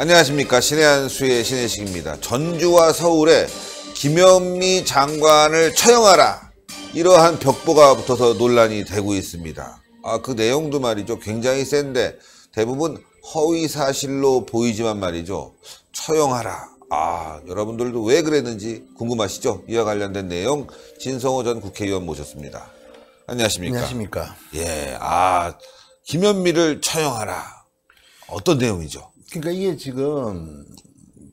안녕하십니까 신의 한수의 신혜식입니다. 전주와 서울에 김현미 장관을 처형하라 이러한 벽보가 붙어서 논란이 되고 있습니다. 아 그 내용도 말이죠 굉장히 센데 대부분 허위 사실로 보이지만 말이죠 처형하라. 아 여러분들도 왜 그랬는지 궁금하시죠? 이와 관련된 내용 진성호 전 국회의원 모셨습니다. 안녕하십니까? 안녕하십니까. 예, 아 김현미를 처형하라. 어떤 내용이죠? 그러니까 이게 지금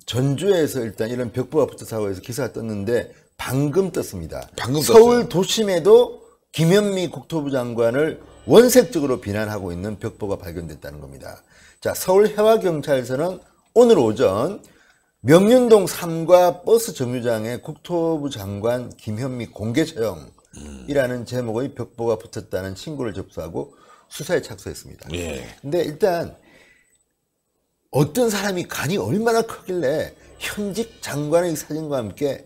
전주에서 일단 이런 벽보가 붙어 사고에서 기사가 떴는데 방금 떴습니다. 방금 서울 떴어요. 도심에도 김현미 국토부 장관을 원색적으로 비난하고 있는 벽보가 발견됐다는 겁니다. 자, 서울 해화경찰서는 오늘 오전 명륜동 3과 버스 정류장에 국토부 장관 김현미 공개 처형이라는 제목의 벽보가 붙었다는 신고를 접수하고 수사에 착수했습니다. 예. 근데 일단 어떤 사람이 간이 얼마나 크길래 현직 장관의 사진과 함께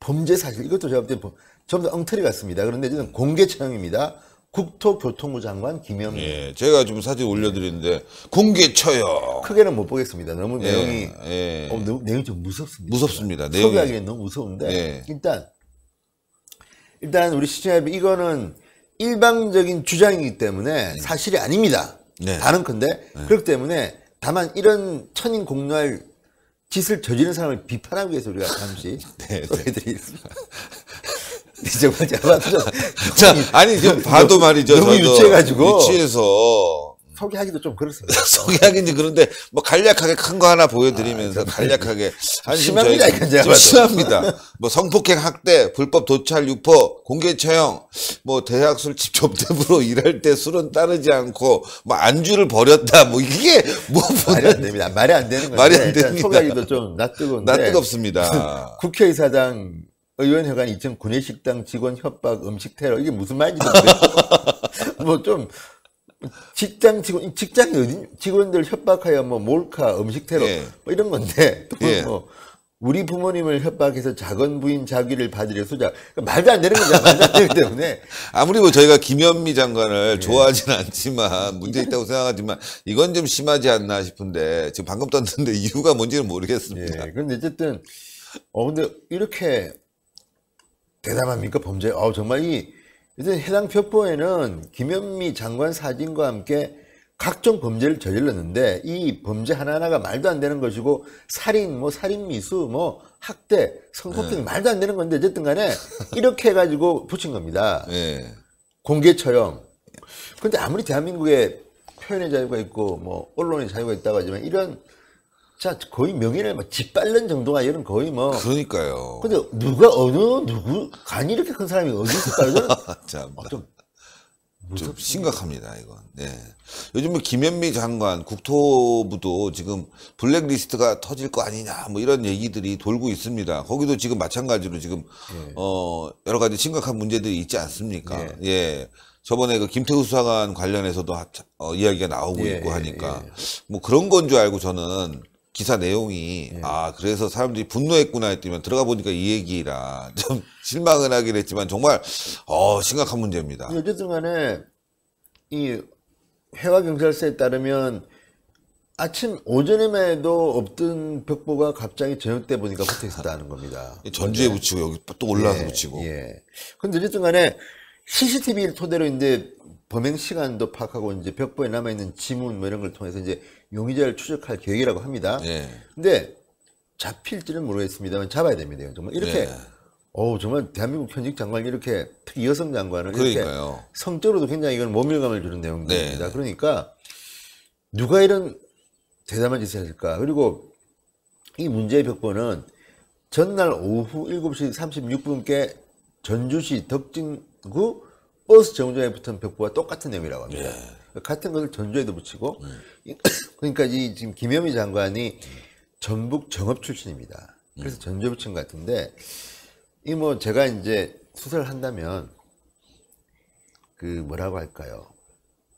범죄 사실 이것도 제가 볼때 전부 다 엉터리 같습니다. 그런데 저는 공개 처형입니다. 국토교통부 장관 김영미 예, 제가 지금 사진 올려드리는데 공개 처형 크게는 못 보겠습니다. 너무 예, 내용이 예. 어, 너- 내용이 좀 무섭습니다. 무섭습니다. 내용이 소개하기엔 너무 무서운데 예. 일단 일단 우리 시청자 여러분 이거는 일방적인 주장이기 때문에 사실이 아닙니다. 네. 단언컨대 그렇기 때문에 다만 이런 천인 공노할 짓을 저지른 사람을 비판하기 위해서 우리가 잠시 네, 소개해드리겠습니다. 근데 정말 제가 봐도 좀 자, 아니 좀 봐도 말이죠. 너무 유치해가지고 유치해서 소개하기도 좀 그렇습니다. 소개하기는 그런데 뭐 간략하게 큰 거 하나 보여드리면서 간략하게 한 심합니다, 이건. 심합니다. 뭐 성폭행 학대, 불법 도찰 유포, 공개 처형, 뭐 대학 술집 접대부로 일할 때 술은 따르지 않고 뭐 안주를 버렸다, 뭐 이게 뭐 말이 안 됩니다. 말이 안 되는 건데 말이 안 일단 됩니다. 소개하기도 좀 낯뜨거운데 나 뜨겁습니다. 국회의사당 의원회관 2층 구내식당 직원 협박 음식 테러 이게 무슨 말인지 모르겠고 뭐좀 직장 직원 어디 직원들 협박하여 뭐 몰카 음식 테러 예. 뭐 이런 건데 또 예. 뭐 우리 부모님을 협박해서 작은 부인 자기를 받으려 수작 그러니까 말도 안 되는 거죠 말도 안 되기 때문에 아무리 뭐 저희가 김현미 장관을 좋아하지는 않지만 문제 있다고 생각하지만 이건 좀 심하지 않나 싶은데 지금 방금 떴는데 이유가 뭔지는 모르겠습니다. 예. 그런데 어쨌든 어 근데 이렇게 대담합니까 범죄? 어 정말 이 이제 해당 벽보에는 김현미 장관 사진과 함께 각종 범죄를 저질렀는데 이 범죄 하나하나가 말도 안 되는 것이고 살인, 뭐 살인 미수, 뭐 학대, 성폭행 말도 안 되는 건데 어쨌든 간에 이렇게 해가지고 붙인 겁니다. 예. 공개 처형. 근데 아무리 대한민국에 표현의 자유가 있고 뭐 언론의 자유가 있다고 하지만 이런 자 거의 명예를 막 짓밟는 정도가 이런 거의 뭐 그러니까요. 근데 누가 어느 누구 간이 이렇게 큰 사람이 어디 있을까요? 저는 참, 어, 좀좀 심각합니다, 이건. 네. 요즘 뭐 김현미 장관, 국토부도 지금 블랙리스트가 터질 거 아니냐, 뭐 이런 얘기들이 돌고 있습니다. 거기도 지금 마찬가지로 지금, 어, 여러 가지 심각한 문제들이 있지 않습니까? 예. 저번에 그 김태우 수사관 관련해서도 하- 어, 이야기가 나오고 예, 있고 예, 하니까 뭐 그런 건 줄 알고 저는 기사 내용이 아 그래서 사람들이 분노했구나 했더니 들어가 보니까 이 얘기라 좀 실망은 하긴 했지만 정말 어 심각한 문제입니다. 어쨌든 간에 이 해화경찰서에 따르면 아침 오전에만 해도 없던 벽보가 갑자기 저녁 때 보니까 붙어 있었다는 겁니다. 전주에 붙이고 여기 또 올라와서 예, 붙이고 예. 근데 어쨌든 간에 CCTV를 토대로 이제 범행 시간도 파악하고 이제 벽보에 남아 있는 지문 뭐 이런 걸 통해서 이제 용의자를 추적할 계획이라고 합니다. 예. 근데 잡힐지는 모르겠습니다만 잡아야 됩니다. 정말 이렇게 예. 어우 정말 대한민국 현직 장관 이렇게 특히 여성 장관을 이렇게 그러니까요. 성적으로도 굉장히 이건 모멸감을 주는 내용들입니다. 네. 그러니까 누가 이런 대담한 짓을 했을까? 그리고 이 문제의 벽보는 전날 오후 7시 36분께 전주시 덕진구 버스 정류장에 붙은 벽보와 똑같은 내용이라고 합니다. 예. 같은 것을 전주에도 붙이고 그러니까 이 지금 김현미 장관이 전북 정읍 출신입니다. 그래서 전주에 붙인 것 같은데 이 뭐 제가 이제 수사를 한다면 그 뭐라고 할까요?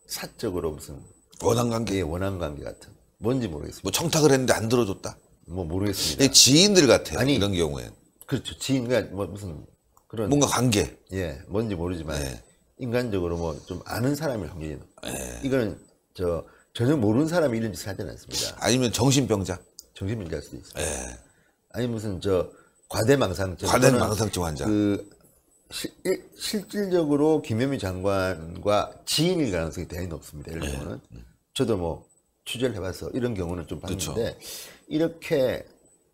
사적으로 무슨 원한 관계 예, 원한 관계 같은 뭔지 모르겠습니다. 뭐 청탁을 했는데 안 들어줬다. 뭐 모르겠습니다. 이게 지인들 같아요. 아니, 이런 경우엔 그렇죠. 지인과 뭐 무슨 그런 뭔가 관계. 예, 뭔지 모르지만 네. 인간적으로 뭐 좀 아는 사람일 확률이 높 네. 이거는 저 전혀 모르는 사람이 이런 짓을 하지는 않습니다. 아니면 정신병자. 정신병자일 수도 있어요. 예. 아니 무슨 저 과대망상증. 과대망상증 환자. 그 실, 일- 실질적으로 김현미 장관과 지인일 가능성이 대단히 높습니다. 이런 경우는 저도 뭐 취재를 해봐서 이런 경우는 좀 봤는데 이렇게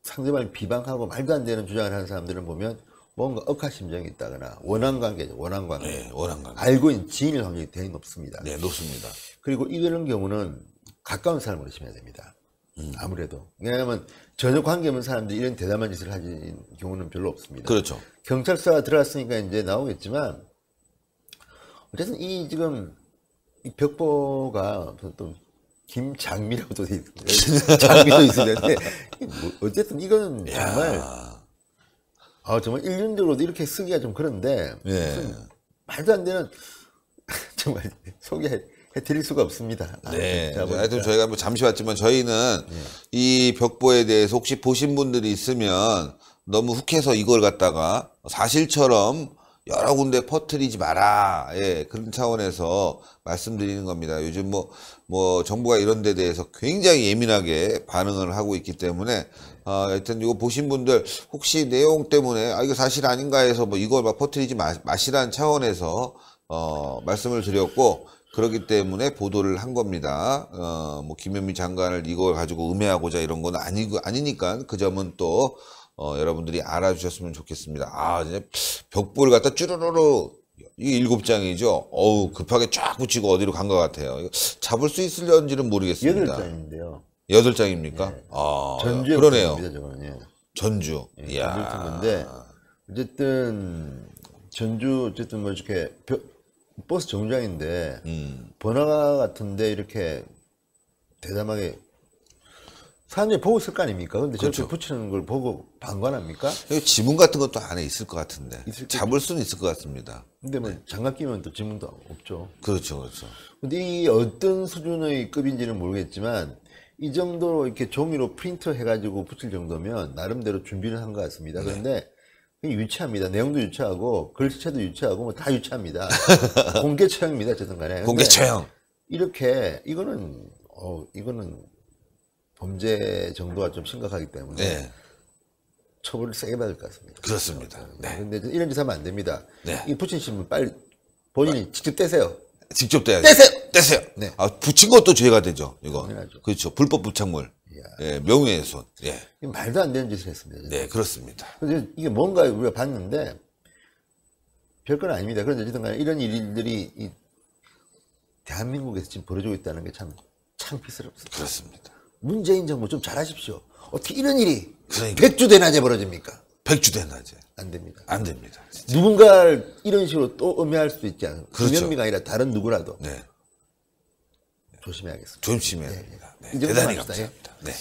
상대방을 비방하고 말도 안 되는 주장을 하는 사람들은 보면 뭔가 억하 심정이 있다거나 원한 관계죠. 원한 관계. 네, 원한관. 알고 있는 지인일 확률이 대단히 높습니다. 네, 높습니다. 그리고 이런 경우는 가까운 사람으로 심해야 됩니다. 아무래도. 왜냐하면 전혀 관계 없는 사람들이 이런 대담한 짓을 하는 경우는 별로 없습니다. 그렇죠. 경찰서가 들어왔으니까 이제 나오겠지만 어쨌든 이 지금 이 벽보가 또 김장미라고도 돼 있는데 장미도 있는데 뭐 어쨌든 이거는 정말 아 정말 일륜적으로도 이렇게 쓰기가 좀 그런데 예. 무슨 말도 안 되는 정말 소개해 드릴 수가 없습니다. 아, 네. 제가 보니까. 하여튼 저희가 뭐 잠시 왔지만 저희는 이 벽보에 대해서 혹시 보신 분들이 있으면 너무 훅해서 이걸 갖다가 사실처럼 여러 군데 퍼뜨리지 마라. 예, 그런 차원에서 말씀드리는 겁니다. 요즘 뭐, 뭐, 정부가 이런 데 대해서 굉장히 예민하게 반응을 하고 있기 때문에, 어, 하여튼 이거 보신 분들 혹시 내용 때문에, 아, 이거 사실 아닌가 해서 뭐 이걸 막 퍼뜨리지 마, 마시라는 차원에서, 어, 말씀을 드렸고, 그렇기 때문에 보도를 한 겁니다. 어, 뭐, 김현미 장관을 이걸 가지고 음해하고자 이런 건 아니고, 아니니까 그 점은 또, 어, 여러분들이 알아주셨으면 좋겠습니다. 아, 이제 벽보를 갖다 쭈루루루, 이게 일곱 장이죠. 어우, 급하게 쫙 붙이고 어디로 간 것 같아요. 잡을 수 있을런지는 여덟 모르겠습니다. 장인데요. 여덟 장입니까? 아, 전주에 그러네요. 저거는. 예. 전주. 전주 이야. 건데 어쨌든 전주 어쨌든 뭐 이렇게 벼- 버스 정류장인데 음, 번화가 같은데 이렇게 대담하게 사람들이 보고 있을 거 아닙니까? 근데 저렇게 그렇죠. 붙이는 걸 보고 방관합니까? 지문 같은 것도 안에 있을 것 같은데. 있을 잡을 수는 있을 것 같습니다. 근데 뭐 장갑 끼면 또 지문도 없죠. 그렇죠, 그렇죠. 근데 이 어떤 수준의 급인지는 모르겠지만 이 정도로 이렇게 종이로 프린터 해가지고 붙일 정도면 나름대로 준비를 한 것 같습니다. 네. 그런데 그게 유치합니다. 내용도 유치하고 글씨체도 유치하고 뭐 다 유치합니다. 공개 처형입니다. 어쨌든 간에. 공개 처형. 이렇게 이거는 어 이거는 범죄 정도가 좀 심각하기 때문에 네, 처벌을 세게 받을 것 같습니다. 그렇습니다. 네. 근데 이런 짓 하면 안 됩니다. 네. 이 붙이시면 빨리 본인이 직접 떼세요. 직접 떼야죠. 떼세요! 떼세요. 네. 아, 붙인 것도 죄가 되죠, 이거. 당연하죠. 그렇죠. 불법 부착물. 예, 명예훼손. 예. 이 말도 안 되는 짓을 했습니다. 진짜. 네, 그렇습니다. 근데 이게 뭔가 우리가 봤는데 별건 아닙니다. 그런데 어쨌든 간에 이런 일들이 이 대한민국에서 지금 벌어지고 있다는 게 참 창피스럽습니다. 그렇습니다. 문재인 정부 좀 잘하십시오. 어떻게 이런 일이 그러니까. 백주 대 낮에 벌어집니까? 백주된 낮에. 안 됩니다. 안 됩니다. 누군가를 이런 식으로 또 음해할 수도 있지 않아요. 그렇죠. 김현미가 아니라 다른 누구라도 네. 조심해야겠습니다. 조심해야 됩니다. 네, 이 정도만 대단히. 감사합니다. 네.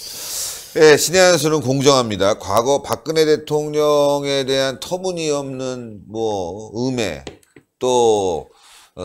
네, 신의 한 수는 공정합니다. 과거 박근혜 대통령에 대한 터무니없는 뭐 음해 또 어,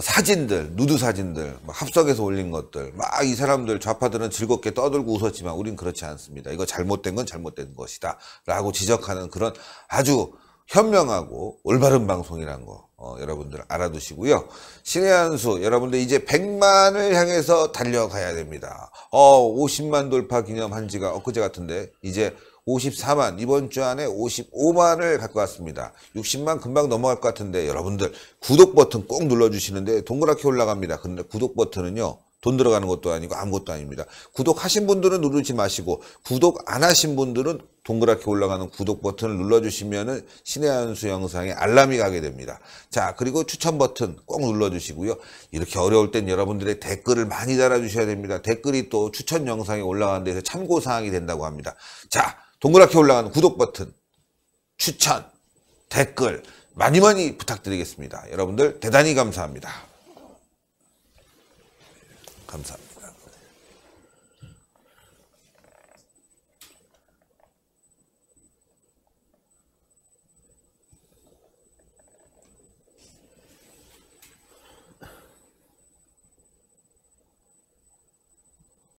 사진들, 누드 사진들, 막 합석해서 올린 것들, 막 이 사람들 좌파들은 즐겁게 떠들고 웃었지만 우린 그렇지 않습니다. 이거 잘못된 건 잘못된 것이다. 라고 지적하는 그런 아주 현명하고 올바른 방송이란 거 어, 여러분들 알아두시고요. 신의 한수 여러분들 이제 100만을 향해서 달려가야 됩니다. 어 50만 돌파 기념한 지가 엊그제 같은데 이제 54만 이번 주 안에 55만을 갖고 왔습니다. 60만 금방 넘어갈 것 같은데 여러분들 구독 버튼 꼭 눌러주시는데 동그랗게 올라갑니다. 근데 구독 버튼은요. 돈 들어가는 것도 아니고 아무것도 아닙니다. 구독하신 분들은 누르지 마시고 구독 안 하신 분들은 동그랗게 올라가는 구독 버튼을 눌러주시면은 신의 한수 영상에 알람이 가게 됩니다. 자 그리고 추천 버튼 꼭 눌러주시고요. 이렇게 어려울 땐 여러분들의 댓글을 많이 달아주셔야 됩니다. 댓글이 또 추천 영상에 올라가는 데서 참고 사항이 된다고 합니다. 자 동그랗게 올라가는 구독 버튼 추천 댓글 많이 많이 부탁드리겠습니다. 여러분들 대단히 감사합니다. 감사합니다.